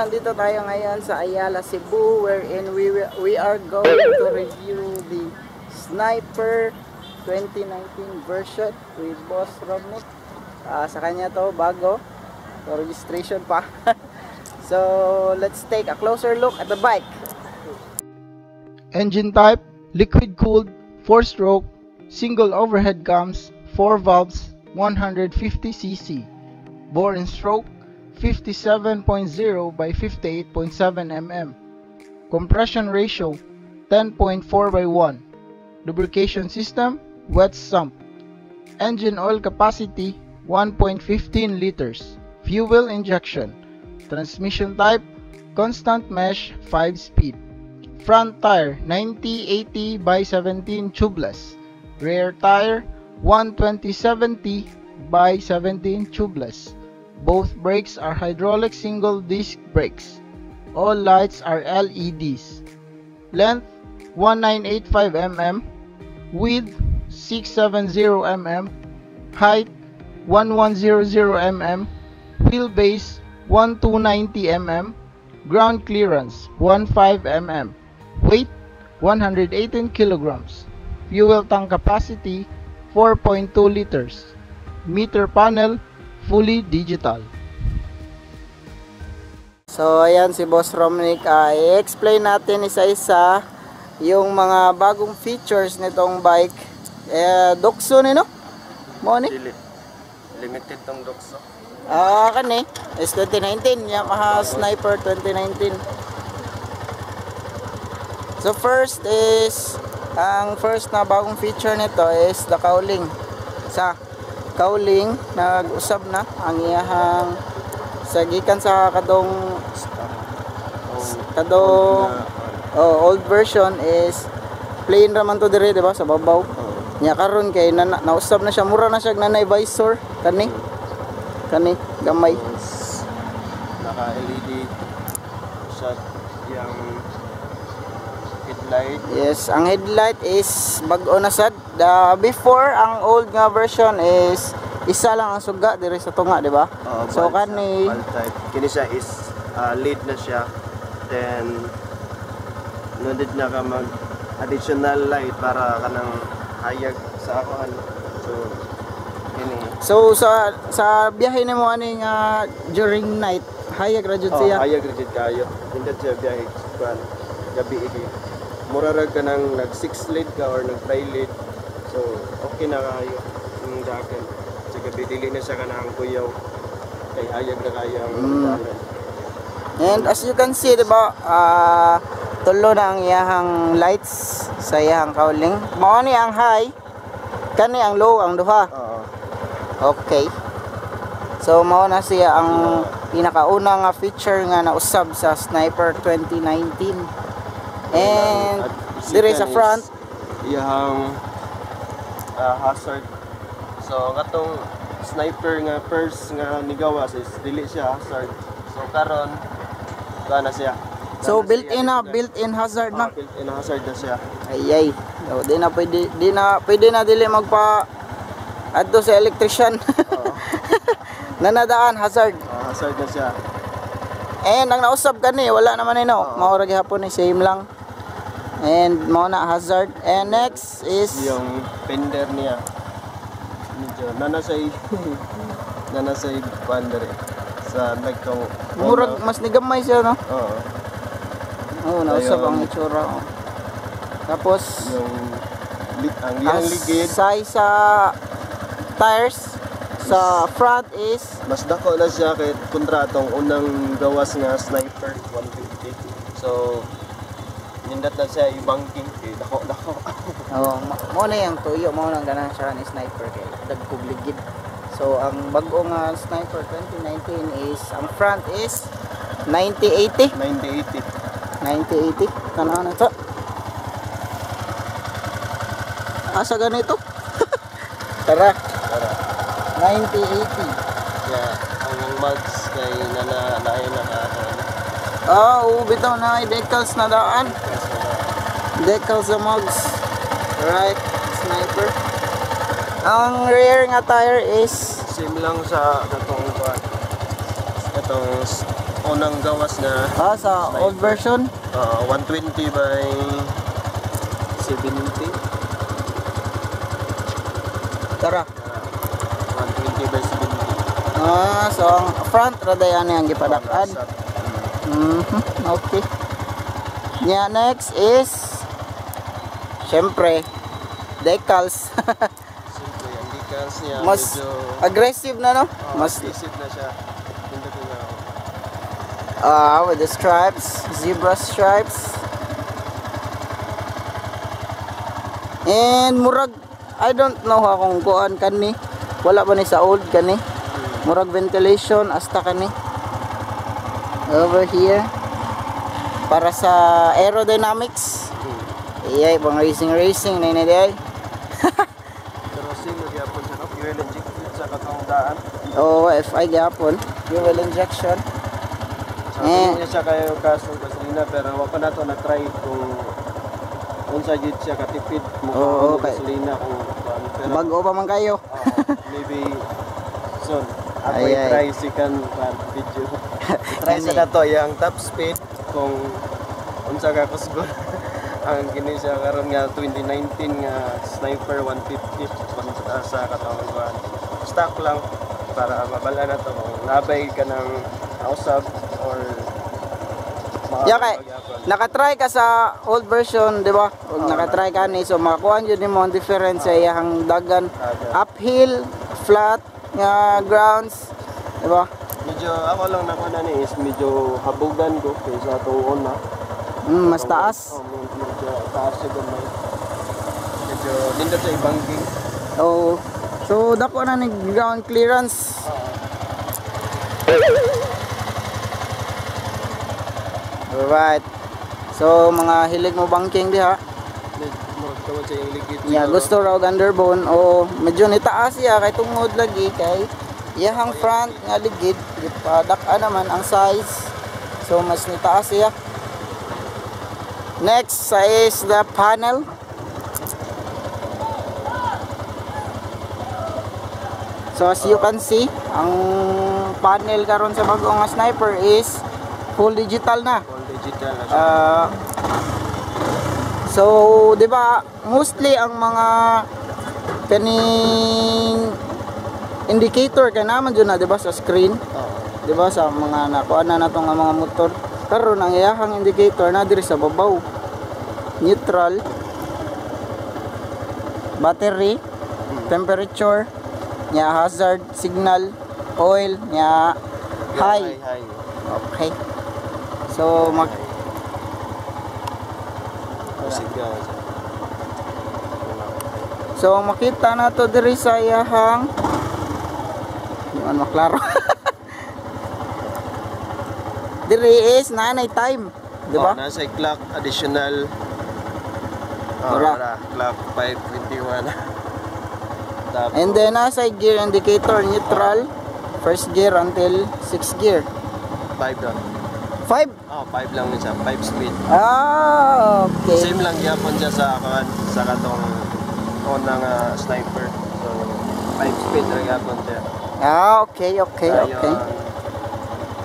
Nandito tayo ngayon sa Ayala, Cebu wherein we, we are going to review the Sniper 2019 version with Boss Romnick. Ah, sa kanya to bago. So, registration pa. so, let's take a closer look at the bike. Engine type, liquid cooled, 4 stroke, single overhead cams, 4 valves, 150cc. Bore and stroke, 57.0 by 58.7 mm. Compression ratio, 10.4 by 1. Lubrication system, wet sump. Engine oil capacity, 1.15 liters. Fuel injection. Transmission type, constant mesh 5 speed. Front tire 90-80 by 17 tubeless. Rear tire 120-70 by 17 tubeless. Both brakes are hydraulic single disc brakes. All lights are LEDs. Length 1985 mm. Width 670 mm. Height 1100 mm. Wheelbase 1290 mm. Ground clearance 15 mm. Weight 118 kilograms. Fuel tank capacity 4.2 liters. Meter panel fully digital. So, ayan si Boss Romnick. Ah, i-explain natin isa-isa yung mga bagong features nitong bike. Eh, Doxo ni no? Mo ni? Dili. Limited tong dokso. Ah, kan eh. Is 2019, Yamaha Sniper 2019. So first is ang first na bagong feature nito is the cowling. Sa cowling nag-usab na ang iyahang sa gikan sa kadong kadong oh, old version is plain raman to dire, di ba? Sa babaw. Nya karon kay na, na- nausab na siya mura na siya nanay visor kani. Kani gamay. Naka LED shot yung headlight. Yes, ang headlight is bag-o na sad. The before ang old nga version is isa lang ang suga diri sa tunga, di ba? Oo, So kani. Kini siya is uh, lead na siya. Then nundid na ka mag additional light para kanang hayag sa ako So kini So sa sa biyahe nimo ani nga during night, hayag ra jud oh, siya. hayag rigid kayo. Hindi siya biyahe kuan gabi iki. Mura ra ka nang nag 6 lead ka or nag 5 lead. So okay na kayo yung dagan. Sa gabi dili na siya kanang kuyaw. Kay hayag na kayo ang Mm. And as you can see, di ba, ah tulo na ang iyahang lights sa iyahang cowling. Mao ni ang high, kani ang low ang duha. Oo. Okay. So mao na siya ang pinakauna nga feature nga nausab sa Sniper 2019. And dire sa second front, is iyang ah, hazard. So katong sniper nga first nga nigawas is dili siya hazard. So karon ba na siya. so built-in na, built-in hazard Ah, na. built-in na hazard na siya. Ay ay. So, di na pwede, di na pwede na dili magpa adto sa electrician. Oo. Nanadaan hazard. Ah, hazard na siya. And ang nausab kani wala naman ino. Oo. Mao ra gihapon ni same lang. And mao na hazard. And next is Yung fender niya. Medyo nanasay nanasay pandere sa nagkong murag mas nigamay siya no. Oo. Oo, nausab Ayun. ang itsura. oh. Tapos Yung li- ang ang iyang ligid size sa tires sa front is Mas dako na siya kay kontratong unang gawas nga sniper 150. So nindat na siya i-banking kay dako dako. oh, ma- mo na yung tuyo mo nang ganan siya ni sniper kay dagkugligid. So ang bago nga sniper 2019 is ang front is 9080 9080. 9080 kana na to. Asa ganito? Tara, Para 9080. yeah, ang mags kay nana na ka Ah, oh, bitaw na decals na daan. Decals sa mugs. Right, sniper. Ang rear nga tire is Same lang sa katong. Katong unang gawas na Ah, sa old version? ah, 120 by 70. Tara. Ah, 120 by 70. Ah, so ang front radayan ang gipadakan. Nasa- Mhm, okay. Yeah, next is Siyempre, decals. Siyempre, ang decals niya Mas medyo aggressive na no? ah, Mas aggressive na siya. Nga. ah with the stripes, zebra stripes. And murag I don't know ha kung kuan kani. Wala ba ni sa old kani? Murag ventilation hasta kani. Over here. Para sa aerodynamics. Iyay, pang racing racing na yun ay. Pero sino gyapon siya no? Fuel injected sa katong daan. Oo, FI gapon. Fuel injection. So, Eh. niya siya kayo kaso gasolina pero wa pa nato na try kung unsa gid siya katipid mo Oo, kung okay. gasolina kung pero Bago pa man kayo. ah, maybe soon ako Ay, try second kuan video. try sa nato yang top speed kung unsa ka kusgo. Ang kini siya karon nga 2019 nga sniper 150 kung sa, katawang kuan. Stock lang para mabala na to kung nabay ka ng ausab or Yeah, kay- Nakatry ka sa old version, di ba? Huwag nakatry ka ni. So, makakuha yun mo ang difference sa iyang dagan. Uphill, flat, nga grounds. Di ba? Medyo ako lang nakuha na ni is medyo habugan ko kaysa itong una. Mm, mas taas. Oh, medyo, taas siya gamay. Medyo nindot sa ibang king. Oh, so, dako na ni ground clearance. Alright. So, mga hilig mo banking diha. Yeah, gusto raw underbone o medyo nitaas siya kay tungod lagi kay iyahang front nga ligid gipadak-a naman ang size. So mas nitaas siya. Next is the panel. So as you can see, ang panel karon sa bagong sniper is full digital na. All digital. Ah, so, 'di ba, mostly ang mga kaning indicator kay naman dyan na 'di ba sa screen. 'di ba sa mga nakuha na natong mga motor. Pero ang iyahang indicator na diri sa babaw. Neutral, battery, temperature, nya hazard signal, oil, nya high. Okay. So, mag. So makita na to diri sa iyahang Di man maklaro. diri is nanay time, di Oh, ba? nasa clock additional. Oh, wala. Clock 521. Tapos, And then nasa gear indicator neutral, first gear until 6 gear. 5 doon. 5. Oh, 5 lang siya. 5 speed. Ah, okay. Same lang yapon siya sa kawan sa katong unang uh, sniper. So 5 speed lang yapon siya. Ah, okay, okay, okay.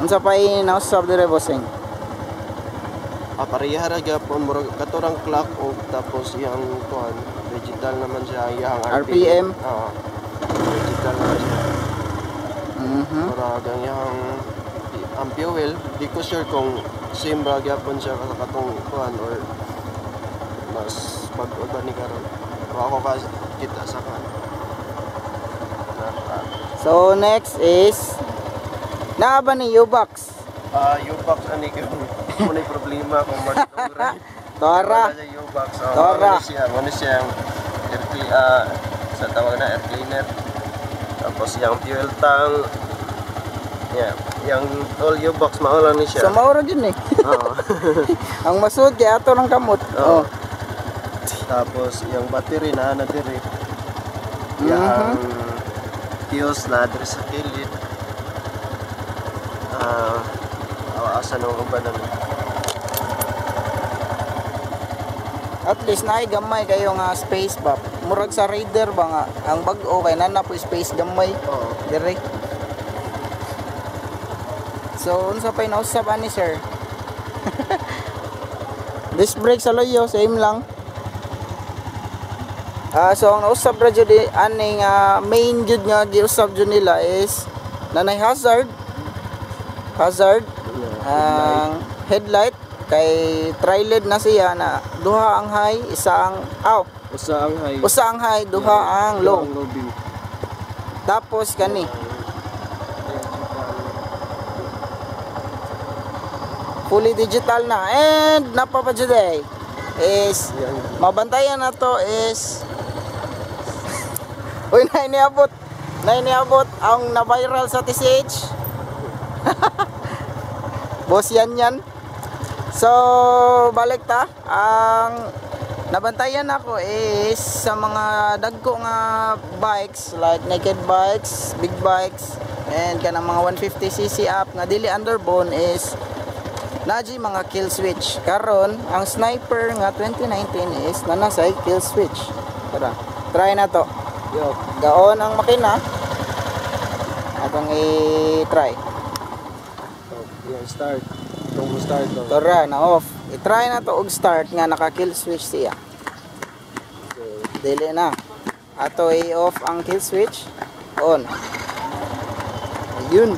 Unsa pa inausab diri bossing? Ah, pareha ra gyapon murag katurang clock o tapos iyang kuan digital naman siya iyang RPM. Oo. digital naman siya. Mhm. Murag ang iyang ang fuel, di ko sure kung same ra gyapon siya sa katong kuan or mas bag-o ba ni karon. Wa ako ka kita sa kan. So next is naa ba ni U-box? Ah, U-box ani ko. Mo ni problema kung magdura. Tora. U-box. Oh, Tora. Ano siya? Ano siya? Air clean- ah, sa tawag na air cleaner. Tapos yung fuel tank. Yeah, yung all U-box mao lang ni So siya. mauro yun eh. Oo. Ang masud kay ato ng kamot. Oo. Oh. Tapos yung battery na na diri. Mhm. Yung fuse na diri sa kilid. Awasan ng uban na. At least naay gamay kayo nga space ba. Murag sa Raider ba nga ang bag-o kay nana po space gamay Oo. dire. So unsa pa inausap ani sir? Disc brake sa loyo, same lang. Ah, so ang nausap ra jud i- ani nga main jud nga giusap jud nila is nanay hazard. Hazard ang headlight kay tri-led na siya na duha ang high, isa ang aw, Usa ang high. usa ang high, duha ang low. Tapos kani fully digital na and napapajuday is Yan. mabantayan na to is Uy, na iniabot na iniabot ang na-viral sa TCH Boss yan yan So, balik ta Ang nabantayan ako is sa mga dagko nga bikes like naked bikes, big bikes and kanang mga 150cc up nga dili underbone is Naji mga kill switch. Karon, ang sniper nga 2019 is nanasay kill switch. Tara, try na to. Yo. Gaon ang makina. Atong i-try. Start. Itong mo start to. Tara, na off. I-try na to og start nga naka kill switch siya. So, Dili na. Ato i-off ang kill switch. On. Ayun.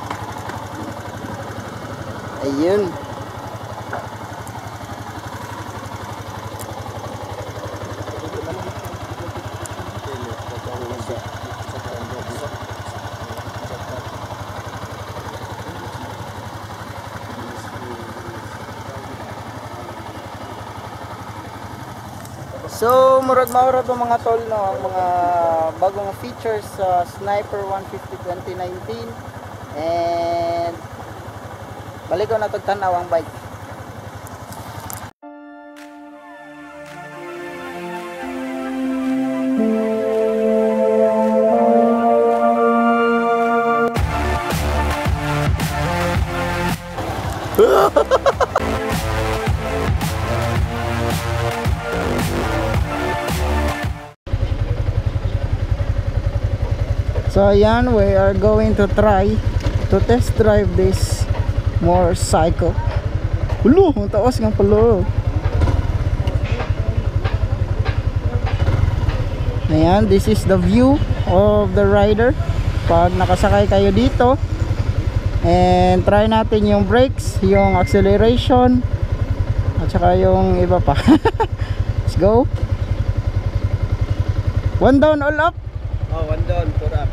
Ayun. So, murag maura to mga tol no, ang mga bagong features sa Sniper 150 2019. And balik ko na ang bike. So ayan, we are going to try to test drive this motorcycle. Hulo, ang taas nga pala. Ayan, this is the view of the rider pag nakasakay kayo dito. And try natin yung brakes, yung acceleration, at saka yung iba pa. Let's go. One down, all up. Oh, one down, four up.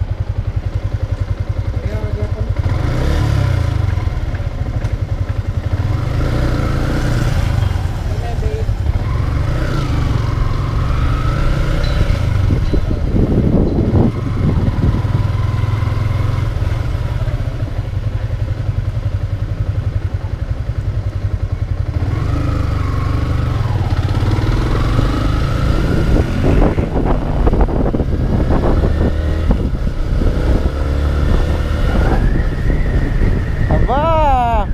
Aba!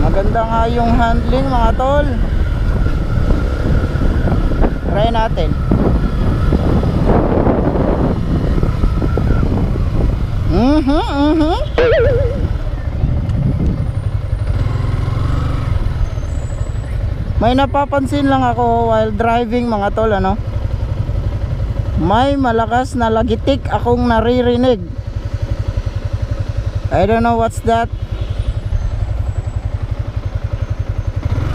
Maganda nga yung handling mga tol. Try natin. Mhm, mhm. May napapansin lang ako while driving mga tol ano may malakas na lagitik akong naririnig I don't know what's that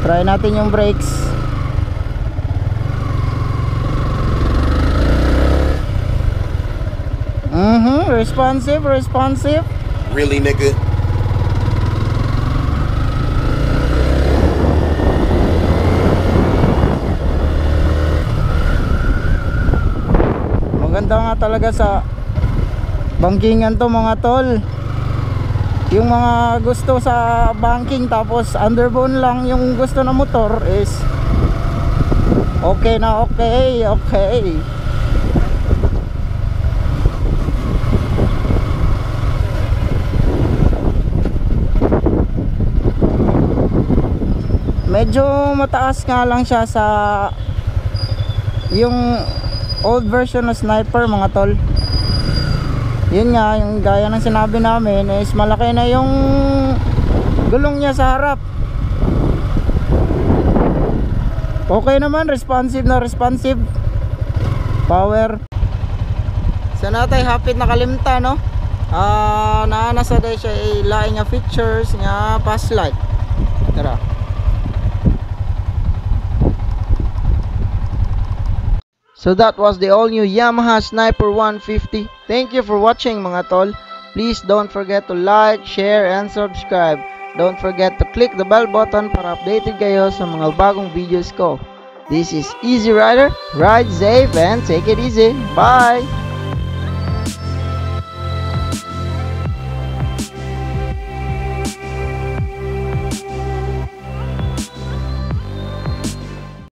try natin yung brakes. Mhm responsive responsive. Really, nigga? maganda nga talaga sa bangkingan to mga tol yung mga gusto sa banking tapos underbone lang yung gusto na motor is okay na okay okay. Medyo mataas nga lang siya sa yung old version ng sniper mga tol yun nga yung gaya ng sinabi namin is malaki na yung gulong niya sa harap. Okay naman responsive na responsive. Power. Sa natay hapit na kalimta no? Ah naana sa day siya ilaing nga features nga pass light tara So that was the all new Yamaha Sniper 150. Thank you for watching mga tol. Please don't forget to like, share, and subscribe. Don't forget to click the bell button para updated kayo sa mga bagong videos ko. This is Easy Rider. Ride safe and take it easy. Bye!